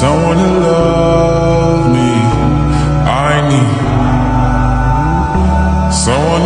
someone to love me. I need someone